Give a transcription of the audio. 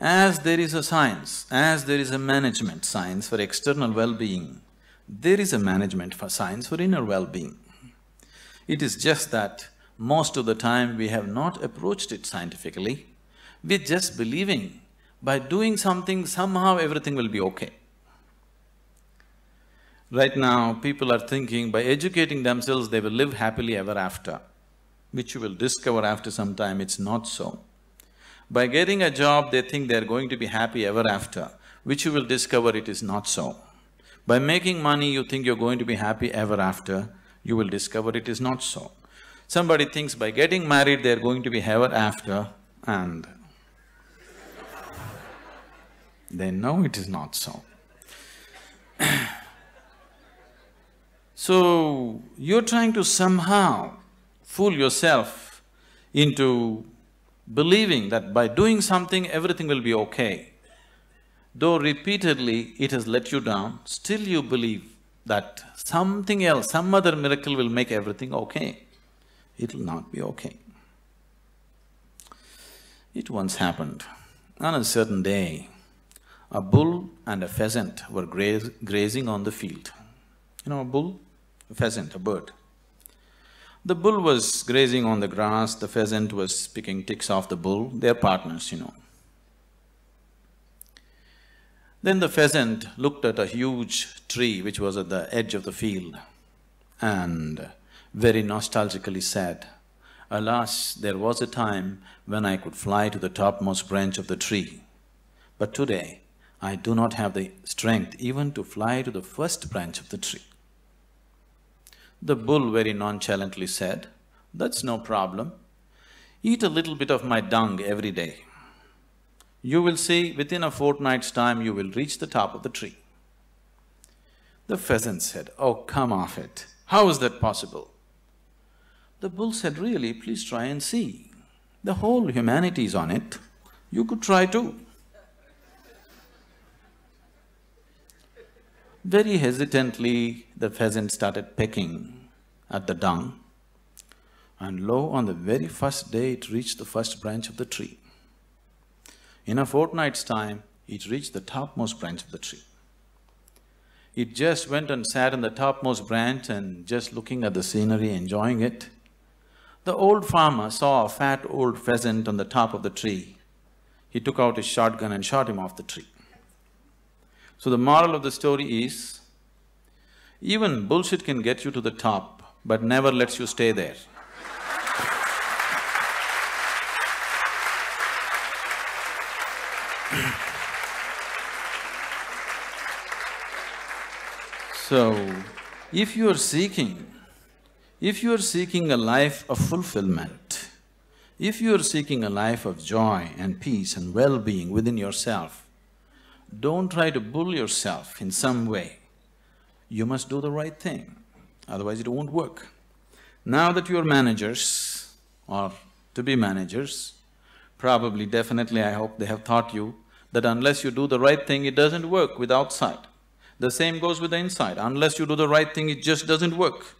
As there is a science, as there is a management science for external well-being, there is a management for science for inner well-being. It is just that most of the time we have not approached it scientifically, we're just believing by doing something somehow everything will be okay. Right now, people are thinking by educating themselves they will live happily ever after, which you will discover after some time it's not so. By getting a job, they think they're going to be happy ever after, which you will discover it is not so. By making money, you think you're going to be happy ever after, you will discover it is not so. Somebody thinks by getting married, they're going to be ever after, and they know it is not so. so, you're trying to somehow fool yourself into believing that by doing something everything will be okay. Though repeatedly it has let you down, still you believe that something else, some other miracle will make everything okay. It'll not be okay. It once happened, on a certain day, a bull and a pheasant were grazing on the field. You know a bull? A pheasant, a bird. The bull was grazing on the grass, the pheasant was picking ticks off the bull, they're partners, you know. Then the pheasant looked at a huge tree which was at the edge of the field and very nostalgically said, Alas, there was a time when I could fly to the topmost branch of the tree, but today I do not have the strength even to fly to the first branch of the tree. The bull very nonchalantly said, That's no problem. Eat a little bit of my dung every day. You will see within a fortnight's time you will reach the top of the tree. The pheasant said, Oh, come off it. How is that possible? The bull said, Really, please try and see. The whole humanity is on it. You could try too. Very hesitantly, the pheasant started pecking at the dung, and lo, on the very first day it reached the first branch of the tree. In a fortnight's time, it reached the topmost branch of the tree. It just went and sat on the topmost branch and just looking at the scenery, enjoying it. The old farmer saw a fat old pheasant on the top of the tree. He took out his shotgun and shot him off the tree. So the moral of the story is, even bullshit can get you to the top, but never lets you stay there. so, if you are seeking, if you are seeking a life of fulfillment, if you are seeking a life of joy and peace and well-being within yourself, don't try to bull yourself in some way. You must do the right thing, otherwise it won't work. Now that you're managers or to be managers, probably, definitely I hope they have taught you that unless you do the right thing, it doesn't work with outside. The same goes with the inside, unless you do the right thing, it just doesn't work.